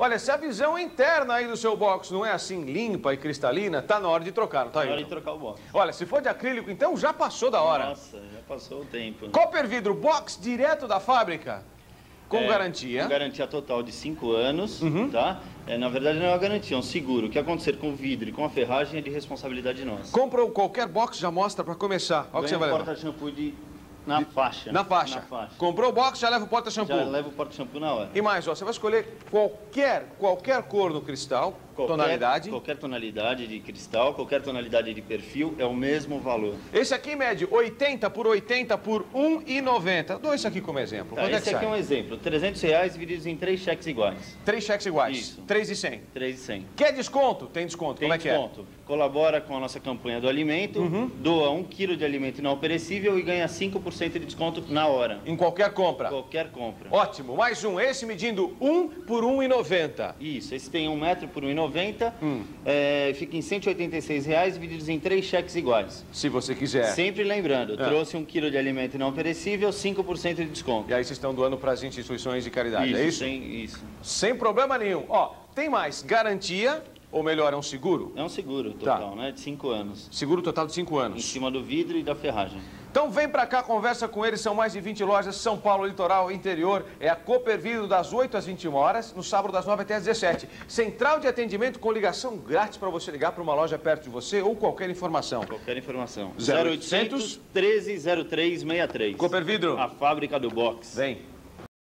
Olha, se a visão interna aí do seu box não é assim limpa e cristalina, tá na hora de trocar, não tá Na aí? hora de trocar o box. Olha, se for de acrílico, então já passou da hora. Nossa, já passou o tempo. Copper Vidro Box direto da fábrica, com É, garantia. Com garantia total de 5 anos, Uhum. tá? É, na verdade não é uma garantia, é um seguro. O que acontecer com o vidro e com a ferragem é de responsabilidade nossa. Comprou qualquer box, já mostra pra começar. Olha o que você vai levar. porta-shampoo de... na faixa. Na faixa. Na faixa. Comprou o box, já leva o porta-shampoo. Já leva o porta-shampoo na hora. E mais, ó, você vai escolher qualquer, qualquer cor no cristal, tonalidade. Qualquer tonalidade de cristal, qualquer tonalidade de perfil, é o mesmo valor. Esse aqui mede 80 por 80 por 1,90. Dou esse aqui como exemplo. Tá, Quanto é esse que aqui é sai? um exemplo. 300 reais divididos em três cheques iguais. Três cheques iguais. Isso. 3,100. 3,100. Quer desconto? Tem desconto. Tem como é que é? desconto. Colabora com a nossa campanha do alimento, Uhum. doa um quilo de alimento não perecível e ganha 5% de desconto na hora. Em qualquer compra. Qualquer compra. Ótimo. Mais um. Esse medindo 1 por 1,90. Isso, esse tem um metro por 1,90, Hum. é, fica em 186 reais, divididos em três cheques iguais. Se você quiser. Sempre lembrando, É. trouxe um quilo de alimento não perecível, 5% de desconto. E aí vocês estão doando para as instituições de caridade, é isso? Sem, isso. Sem problema nenhum. Ó, tem mais. Garantia, ou melhor, é um seguro? É um seguro Tá. total, né? De 5 anos. Seguro total de 5 Em anos. cima do vidro e da ferragem. Então vem pra cá, conversa com eles. São mais de 20 lojas, São Paulo, Litoral, Interior. É a Cooper Vidro das 8 às 21 horas, no sábado das 9 até às 17. Central de atendimento com ligação grátis para você ligar para uma loja perto de você ou qualquer informação. Qualquer informação. 0800 0800 130363. Cooper Vidro. A fábrica do box. Vem.